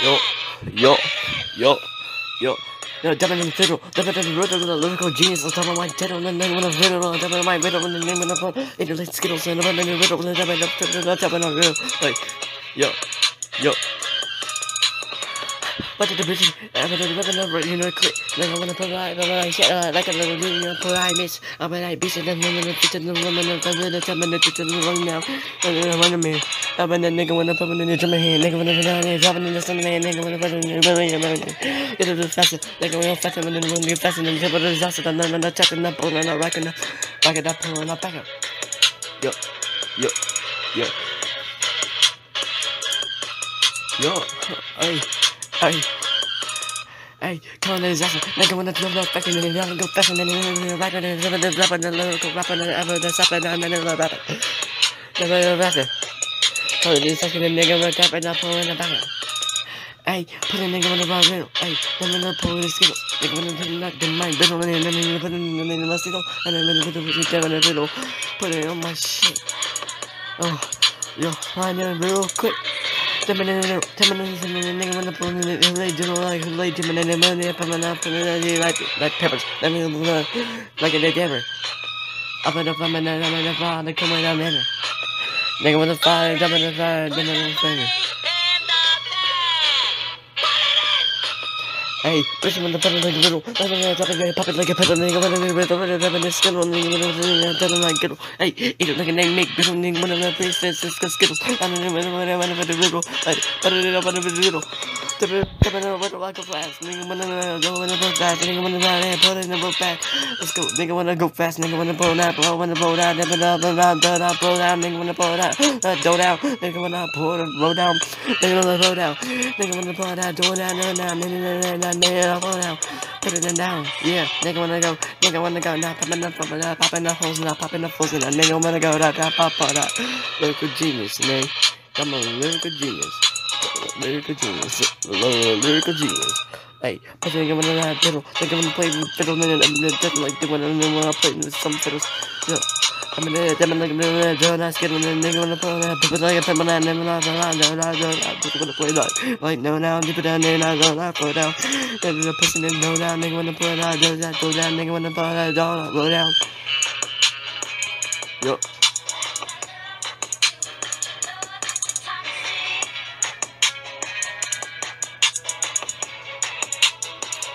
Yo, yo, yo. Yo, jumping in the fiddle, in the rhythm, the lyrical genius on top of my title, and then when I fiddle, jumping in my riddle, and the name of the phone, into the skittles, and I'm in the riddle, and jumping up, jumping on real, like, yo, yo. But the busy, I'm gonna you know, I'm gonna put right, right, shit, uh, like a little you know, put I miss. I'm gonna be sitting in the the woman, and the ten minutes, it's in the run now. And I'm running me. I'm the nigga when I'm in the drum hand, nigga when I'm dropping in the sun, nigga when I'm putting in the belly, and then get it faster, when I'm faster, and when you're faster, and the tip of the disaster, and then I'm checking up, and I'm racking up, back it up, and I'm back up. Yo, yo, yo. Yo, hey. Hey. Hey, on, awesome. Nigga, when it's no fashion, and you go fashion, and you're rapping, and you're rapping, and lyrical rapping, and ever the supping, and then you're rapping. Never rapping. Come on, ladies, second, and nigga, we're tapping up, pulling the back. Hey, put a nigga on the wrong middle. Hey, then pull the skittle. Nigga, when I'm putting that in my middle, and then I'm putting it in the mosquito, and then putting it in the middle. Put it on my shit. Oh, yo, I know real quick. Nigga like a fire, when the fire, jump in the fire, Hey, push him in the puppet like a little, drop it, like a pepper, nigga, when I'm with the the skin on nigga, when I'm telling like ghetto. Hey, eat it like a name, make bitch, nigga, when I'm a princess, it's got skittles. I'm in the middle, when I'm in it up on the riddle. Nigga, nigga. Let's go, nigga, I go fast, nigga, I blow down, blow, I blow down, never down, blow down, blow down, blow down, nigga, I blow down, uh, go down, nigga, I pull it, blow down, nigga, I blow down, nigga, I blow down, go down, go down, nigga, nigga, nigga, nigga, blow down, put it down, yeah, nigga, I go, nigga, I go, now popping up, popping up, popping up holes, now popping up holes, now nigga, I go, that, that, pop, pop, that, lyrical genius, man, I'm a lyrical genius. Lyrical genius. Lyrical genius. Hey, I think I'm gonna have fiddle. Think I'm gonna play with fiddle, and I'm gonna definitely like doing it, and then when I play with some fiddles. Yo, I'm gonna, I'm gonna, I'm gonna, do it, ask it, and then nigga wanna play that, put it like a pimp, and I'm gonna, I'm gonna, I'm gonna, just wanna play like, like, no, now, it down, then I go, I go down. Then the person then go down, nigga wanna play that, do that, go down, nigga wanna play that, down, go down. Yo.